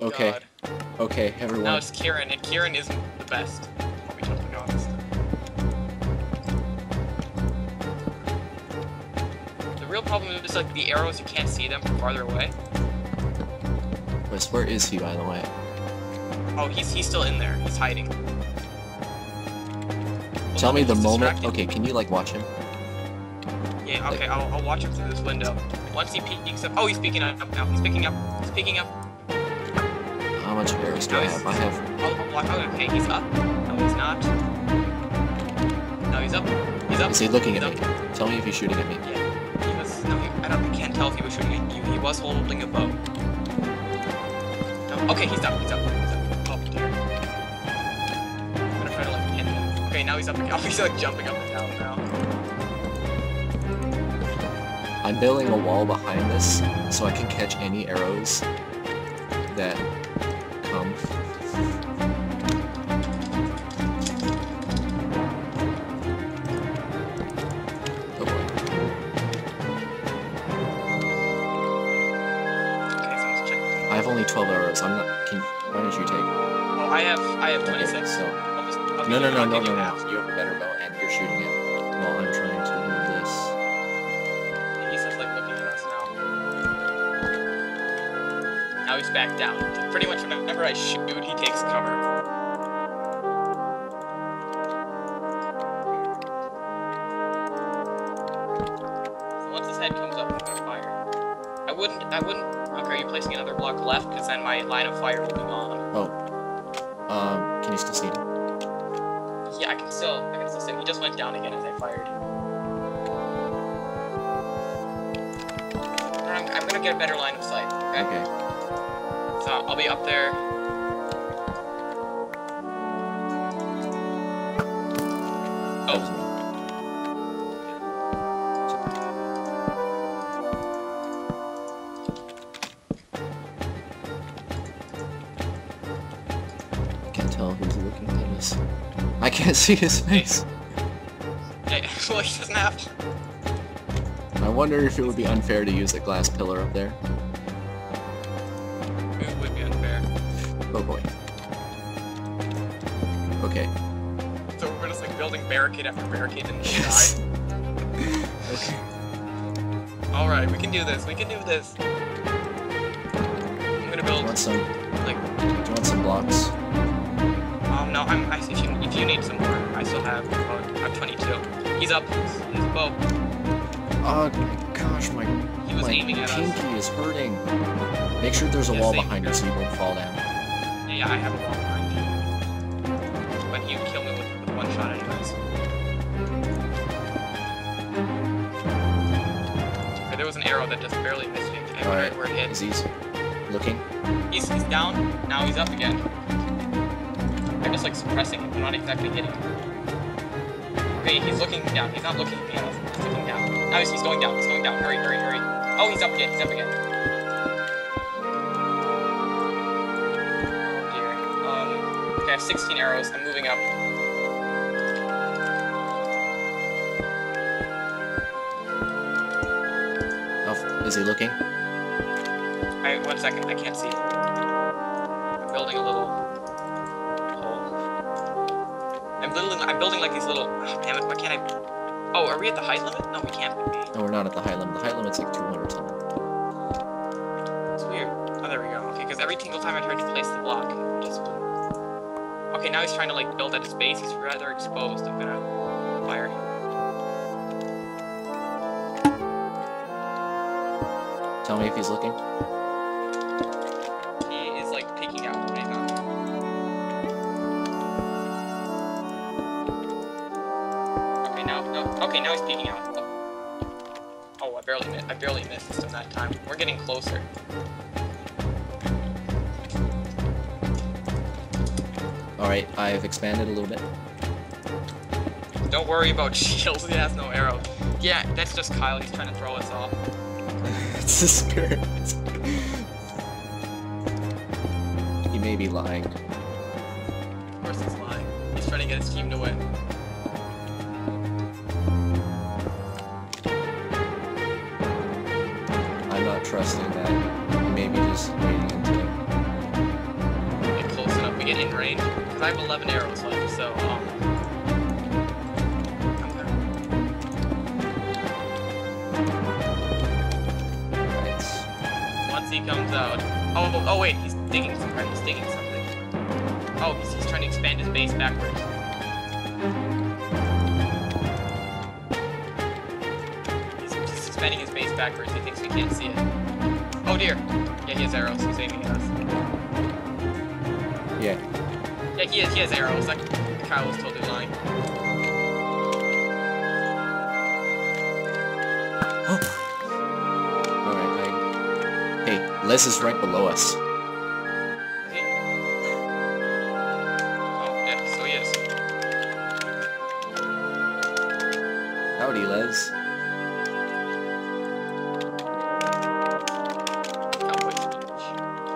Oh Okay. god. Okay, everyone. Now it's Kieran, and Kieran isn't the best. I'll be totally honest. The real problem is like the arrows, you can't see them from farther away. Wes, where is he, by the way? Oh, he's he's still in there. He's hiding. Tell me the moment. distracted. Okay, can you like watch him? Yeah, okay, I'll, I'll watch him through this window. Once he peeks up, oh, he's picking up now. He's picking up. He's picking up. How much arrows do I have? I have. I'll, I'll watch. Oh, okay, he's up. No, he's not. No, he's up. He's up. Is he looking he's at me? Tell me if he's shooting at me. Yeah, he was. No, he, I don't. I can't tell if he was shooting at you. He was holding a bow. No, okay, he's up. He's up. He's up. Oh dear. I'm gonna try to like hit him. Okay, now he's up again. Oh, he's like jumping up and down now. I'm building a wall behind this so I can catch any arrows that come. Boy. Okay, so let's check. I have only 12 arrows. I'm not. Can, why don't you take? Oh, I have. I have 26. Okay, so I'll just, I'll no, no, no, no, no, you no. You have a better bow, and you're shooting it while I'm trying to move this. He's just like looking at us now. Now he's back down. Pretty much whenever I shoot, he takes cover. Once his head comes up, I'm gonna fire. I wouldn't. I wouldn't. Okay, are you placing another block left? Because then my line of fire will be on. Oh. Um, can you still see him? Yeah, I can still. I can still see. him. He just went down again as I fired. I'm, I'm gonna get a better line of sight. Okay. Okay. So I'll be up there. Oh. Can't tell who's looking at us. I can't see his face. hey, well, he doesn't have. I wonder if it would be unfair to use a glass pillar up there. Barricade after barricade and Yes. die. okay. All right, we can do this. We can do this. I'm gonna build Want some? like. Do you want some blocks? Um, no, I'm. I, if you if you need some more, I still have. About, I have 22. He's up. His bow. Oh my gosh, my He was my aiming at us. pinky is hurting. Make sure there's a wall behind you so you won't fall down. Yeah, yeah, I have a wall behind you. But would kill me with, with one shot anyways. Arrow that just barely missed me. Okay, Alright. where, where it hit. Is he looking? He's, he's down, now he's up again. I'm just like suppressing him, I'm not exactly hitting him. Okay, he's looking down, he's not looking at me, he's looking down. Now he's, he's going down, he's going down, hurry, hurry, hurry. Oh, he's up again, he's up again. Oh dear. Um, okay, I have 16 arrows, I'm moving up. Is he looking? I, one second, I can't see. I'm building a little hole. I'm building, I'm building like these little, ah, damn it, why can't I? Oh, are we at the height limit? No, we can't be. No, we're not at the height limit. The height limit's like 200 something. It's weird. Oh, there we go. Okay, because every single time I tried to place the block, just. Okay, now he's trying to like build at his base. He's rather exposed. I'm gonna Me if he's looking. He is like peeking out, he's not. Okay, now, no. Okay, now he's peeking out. Oh, I barely missed. I barely missed him that time. We're getting closer. Alright, I've expanded a little bit. Don't worry about shields. He has no arrows. Yeah, that's just Kyle. He's trying to throw us off. It's a spirit. he may be lying. Of course he's lying. He's trying to get his team to win. I'm not trusting that. He may be just waiting until get in range, because I have 11 arrows left, so, um... he comes out... Oh, oh, oh wait, he's digging something, he's digging something. Oh, he's, he's trying to expand his base backwards. He's just expanding his base backwards, he thinks we can't see it. Oh dear! Yeah, he has arrows, he's aiming at us. Yeah. Yeah, he has, he has arrows, that Kyle was totally lying. Alright, oh. Les is right below us. Oh, yeah, so he is. Howdy, Les.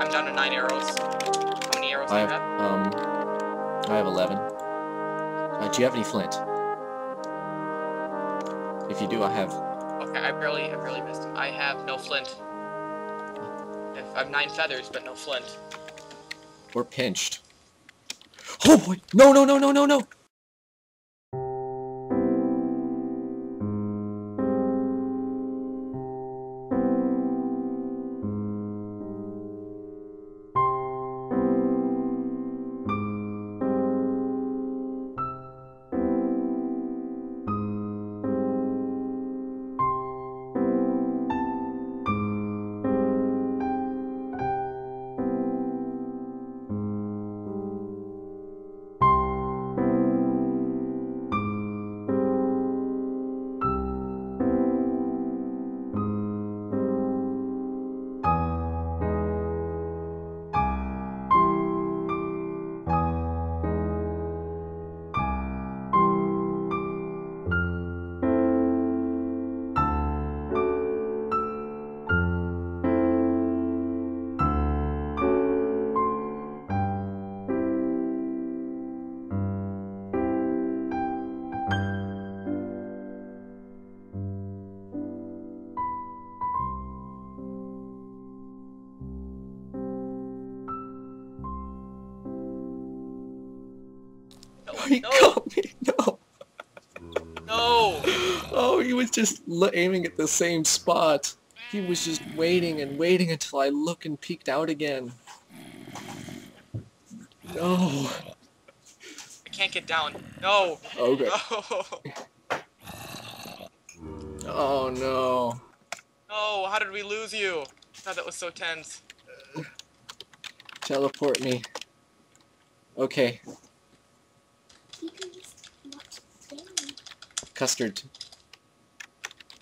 I'm down to nine arrows. How many arrows do I I have, have? um... I have 11. Uh, do you have any flint? If you do, I have... Okay, I barely, I barely missed him. I have no flint. I have nine feathers, but no flint. We're pinched. Oh boy! No, no, no, no, no, no! He no, got me! No! no! Oh, he was just aiming at the same spot. He was just waiting and waiting until I look and peeked out again. No. I can't get down. No! Okay. No! Oh no. No! How did we lose you? God, that was so tense. Teleport me. Okay, You can just watch the thing. Custard.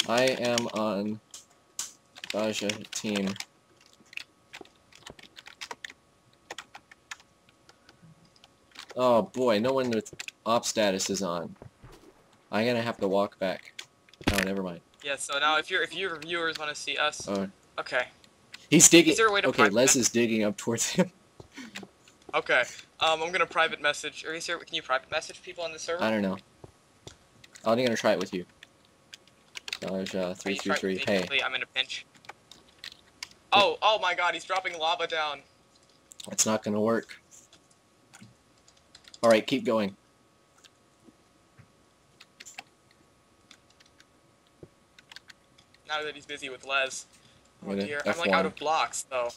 I am on Vaja team. Oh boy, no one with op status is on. I'm gonna have to walk back. Oh, never mind. Yeah, so now if your if your viewers want to see us, Oh, okay, he's digging. Is there a way to okay, Les is digging up towards him. okay. Um, I'm gonna private message. Or is there? Can you private message people on the server? I don't know. I'm gonna try it with you. Are uh, three three three. Hey, I'm in a pinch. Oh, oh my God, he's dropping lava down. it's not gonna work. All right, keep going. Now that he's busy with Les. Oh dear, I'm like out of blocks though.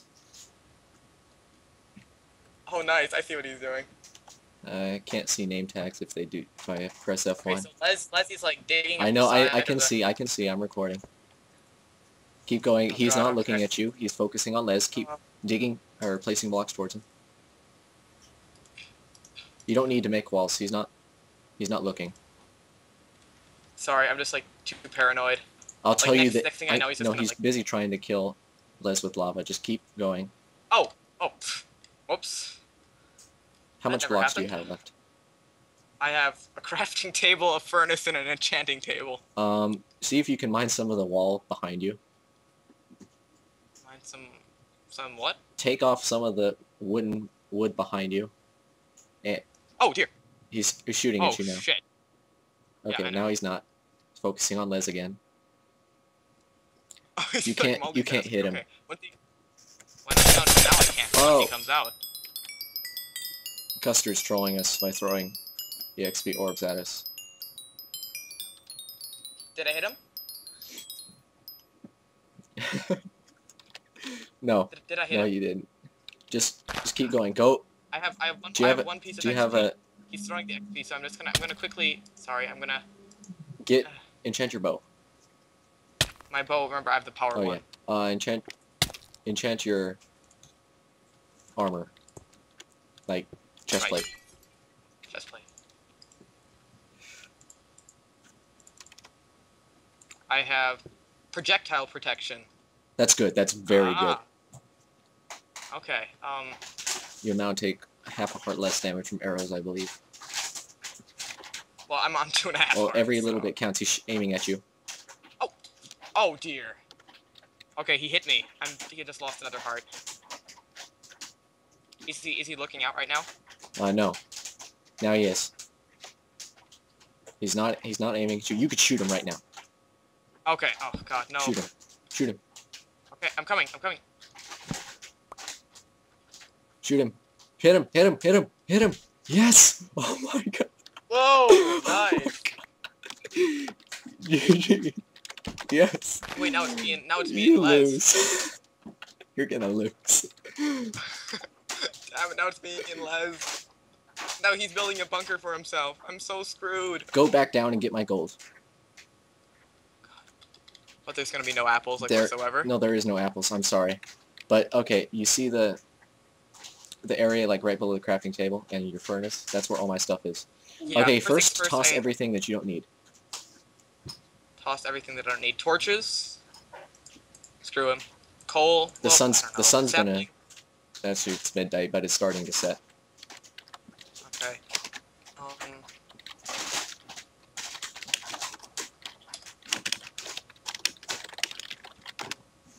Oh nice, I see what he's doing. I can't see name tags if they do if I press F1. so Les, Leslie's like digging. I know, I, I can the- see, I can see, I'm recording. Keep going, Oh, he's God, not looking okay. at you, he's focusing on Les, keep Uh, digging, or placing blocks towards him. You don't need to make walls, he's not, he's not looking. Sorry, I'm just like too paranoid. I'll tell you next- that, next thing I know, he's no, gonna, he's like- busy trying to kill Les with lava, just keep going. Oh, oh, whoops. How That much blocks do you have left? I have a crafting table, a furnace, and an enchanting table. Um, see if you can mine some of the wall behind you. Find some, some what? Take off some of the wooden wood behind you. And Oh dear. He's, he's shooting Oh at you now. shit. Okay, know. now he's not. He's focusing on Les again. You can't- you can't hit him. Okay. Once he, when, no, now I can't. Oh. Once he comes out. Custard's trolling us by throwing EXP orbs at us. Did I hit him? no, Did, did I hit no, him? No, you didn't. Just, just keep going. Go. I have I have one, Do you I have have a- one piece of Do you XP. have a He's throwing the XP, so I'm just gonna I'm gonna quickly. Sorry, I'm gonna get enchant your bow? my bow. Remember, I have the power Oh one. yeah. Uh, enchant, enchant your armor, like chest plate. Chest plate. I have projectile protection. That's good. That's very good. Ah. Okay. Um. You'll now take half a heart less damage from arrows, I believe. Well, I'm on two and a half. Well, hearts, every little so- bit counts. He's aiming at you. Oh. Oh dear. Okay, he hit me. I'm. He just lost another heart. Is he? Is he looking out right now? Uh, no. Now he is. He's not. He's not aiming at you. You could shoot him right now. Okay. Oh God, no. Shoot him. Shoot him. Okay, I'm coming. I'm coming. Shoot him. Hit him. Hit him. Hit him. Hit him. Yes. Oh my god. Whoa! Nice. GG. yes. Wait, now it's being. Now it's being You less. lose. You're gonna lose. Damn it! Now it's being less. Now he's building a bunker for himself. I'm so screwed. Go back down and get my gold. But there's gonna be no apples like There- whatsoever. No, there is no apples. I'm sorry. But okay, you see the the area like right below the crafting table and your furnace. That's where all my stuff is. Yeah, okay, first first, toss everything that you don't need. Toss everything that I don't need. Torches. Screw him. Coal. The well, sun's- the sun's gonna-. That's it's midnight, but it's starting to set. Okay. Um.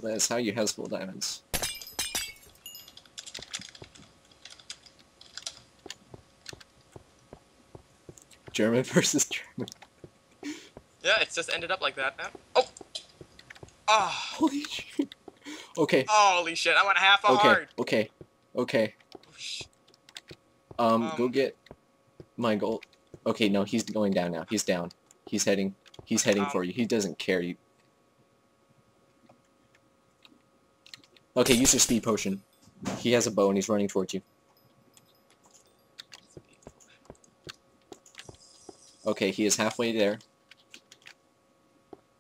That's how you has full diamonds. German versus German. Yeah, it's just ended up like that. Now. Oh. Ah. Holy shit. Okay, holy shit! I want half a okay, heart. okay, okay. Oh, sh- Um, go Um, get my gold. Okay, no, he's going down now. He's down. He's heading. He's heading Um, for you. He doesn't care. You. Okay, use your speed potion. He has a bow and he's running towards you. Okay, he is halfway there.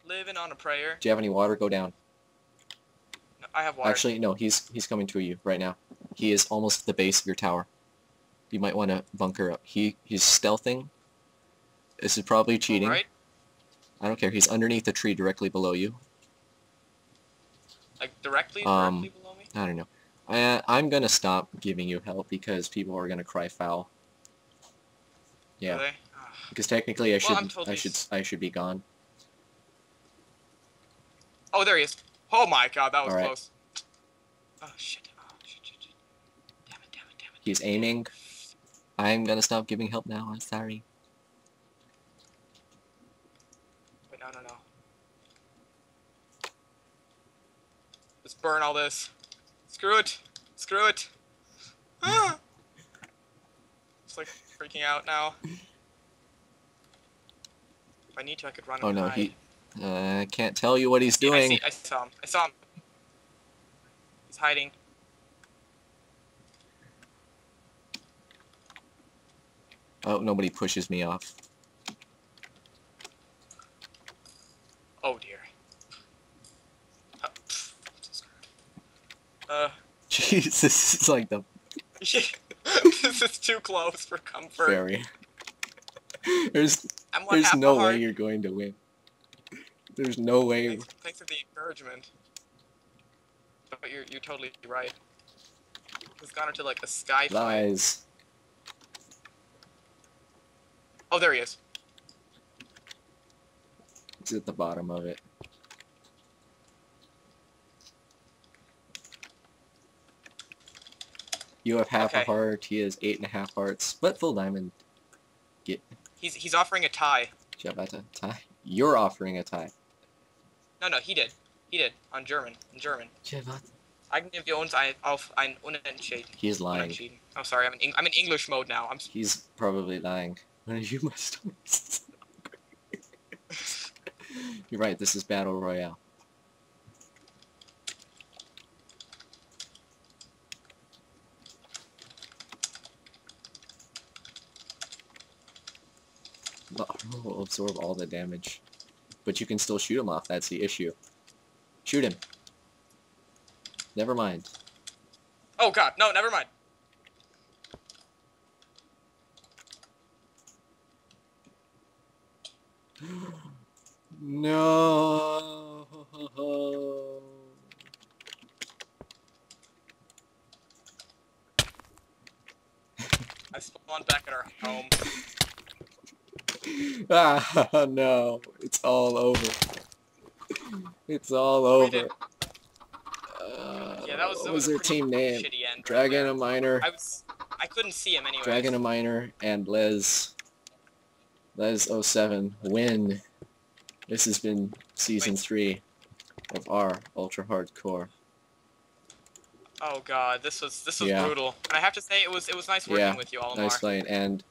Living on a prayer. Do you have any water? Go down. No, I have water. Actually, no, he's he's coming to you right now. He is almost at the base of your tower. You might want to bunker up. He he's stealthing. This is probably cheating. Right? I don't care. He's underneath the tree directly below you. Directly, Um, directly below me. I don't know. I, I'm gonna stop giving you help because people are gonna cry foul. Yeah? Ah. because technically I should Well, I'm I should I should be gone. Oh, there he is. Oh my god, that was close. Oh shit. Oh shit, shit, shit. Damn it, damn it, damn it. He's aiming. I'm gonna stop giving help now. I'm sorry. Wait, no, no, no. Burn all this. Screw it. Screw it. Ah! It's like freaking out now. If I need to, I could run Oh and no, hide. he. Uh, I can't tell you what he's Yeah, I, doing. see, I saw him. I saw him. He's hiding. Oh, nobody pushes me off. Oh dear. Uh, pff, I'm so screwed. Uh, Jesus, this is like the this is too close for comfort. very. There's there's no a way you're going to win. There's no way. Thanks, thanks for the encouragement. But you're you're totally right. He's gone into like the sky. Lies. Oh, there he is. It's at the bottom of it. You have half a heart. He has eight and a half hearts, but full diamond. Get. He's he's offering a tie. Jabata tie. You're offering a tie. No, no, he did. He did on German. In German. Jabata. Eigentlich uns ein, auf ein Unentschieden. He's lying. Unentschieden. Oh, sorry, I'm in, I'm in English mode now. I'm. He's probably lying. you must. You're right. This is battle royale. The armor will absorb all the damage, but you can still shoot him off. That's the issue. Shoot him. Never mind. Oh God, no, never mind. No. I spawned back at our home. ah, no. It's all over. It's all over. Uh, Yeah, that was. what That was their team name? DragonAMiner. I was. I couldn't see him anyway. DragonAMiner and Les. Les 07 win. This has been season Wait. 3 of our Ultra Hardcore. Oh God, this was this was Yeah. brutal. And I have to say, it was it was nice working Yeah, with you, Olimar. Nice fight, and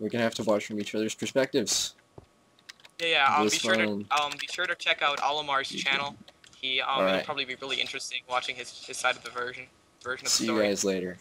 we're gonna have to watch from each other's perspectives. Yeah, yeah. Um, be sure to um be sure to check out Olimar's channel. He um it'll Alright. probably be really interesting watching his his side of the version version of the story. See you guys later.